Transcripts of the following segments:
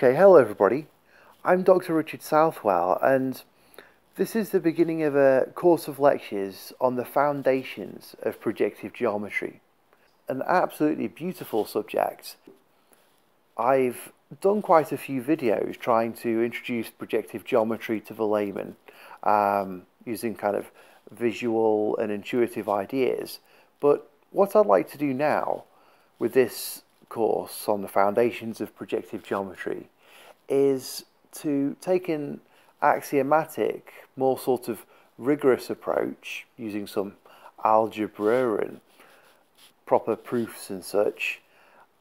Okay, hello everybody. I'm Dr. Richard Southwell, and this is the beginning of a course of lectures on the foundations of projective geometry. An absolutely beautiful subject. I've done quite a few videos trying to introduce projective geometry to the layman um, using kind of visual and intuitive ideas. But what I'd like to do now with this course on the foundations of projective geometry is to take an axiomatic, more sort of rigorous approach using some algebra and proper proofs and such,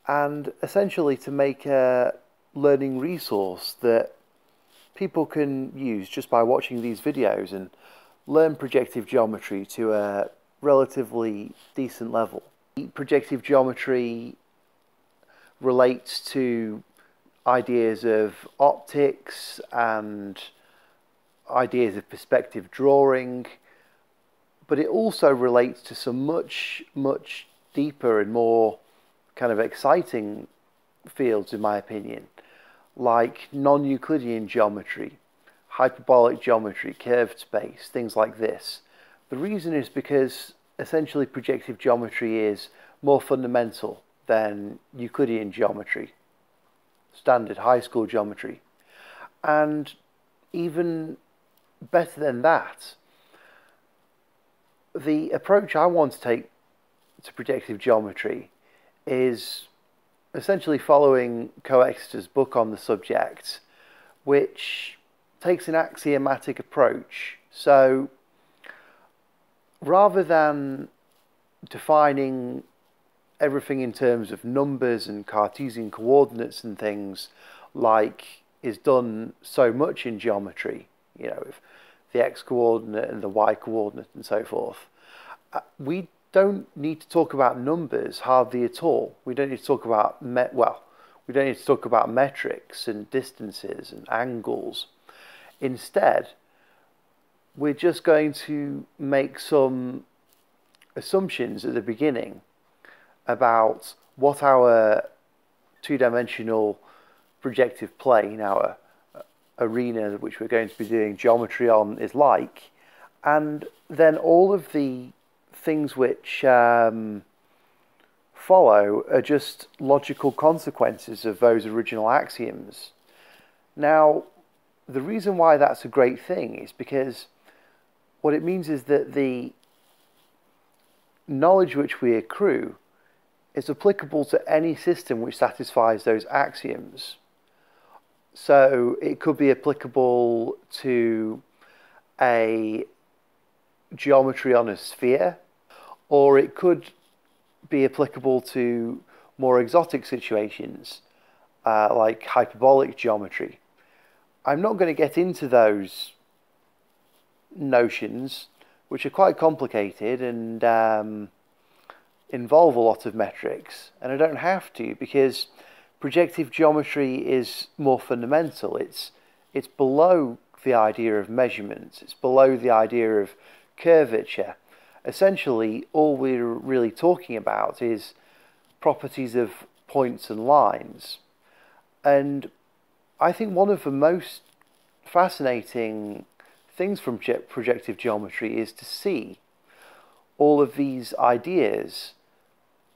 and essentially to make a learning resource that people can use just by watching these videos and learn projective geometry to a relatively decent level. Projective geometry relates to ideas of optics and ideas of perspective drawing, but it also relates to some much, much deeper and more kind of exciting fields, in my opinion, like non Euclidean geometry, hyperbolic geometry, curved space, things like this. The reason is because essentially projective geometry is more fundamental than Euclidean geometry, standard high school geometry. And even better than that, the approach I want to take to projective geometry is essentially following Coxeter's book on the subject, which takes an axiomatic approach. So rather than defining everything in terms of numbers and Cartesian coordinates and things like is done so much in geometry, you know, with the x coordinate and the y coordinate and so forth. Uh, we don't need to talk about numbers hardly at all. We don't need to talk about, well, we don't need to talk about metrics and distances and angles. Instead, we're just going to make some assumptions at the beginning about what our two-dimensional projective plane, our uh, arena which we're going to be doing geometry on is like, and then all of the things which um, follow are just logical consequences of those original axioms. Now, the reason why that's a great thing is because what it means is that the knowledge which we accrue is applicable to any system which satisfies those axioms. So it could be applicable to a geometry on a sphere, or it could be applicable to more exotic situations uh, like hyperbolic geometry. I'm not going to get into those notions, which are quite complicated and um, involve a lot of metrics, and I don't have to because projective geometry is more fundamental. It's it's below the idea of measurements. It's below the idea of curvature. Essentially, all we're really talking about is properties of points and lines. And I think one of the most fascinating things from projective geometry is to see all of these ideas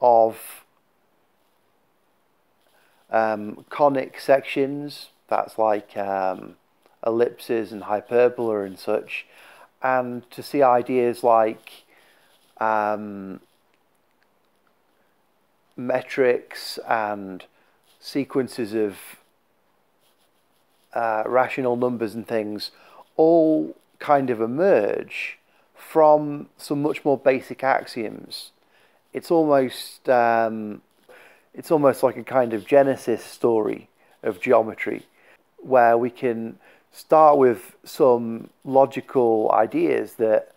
of um, conic sections, that's like um, ellipses and hyperbola and such, and to see ideas like um, metrics and sequences of uh, rational numbers and things all kind of emerge from some much more basic axioms it's almost um, it's almost like a kind of genesis story of geometry where we can start with some logical ideas that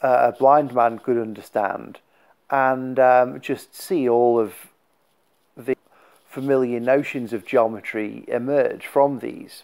a blind man could understand and um, just see all of the familiar notions of geometry emerge from these.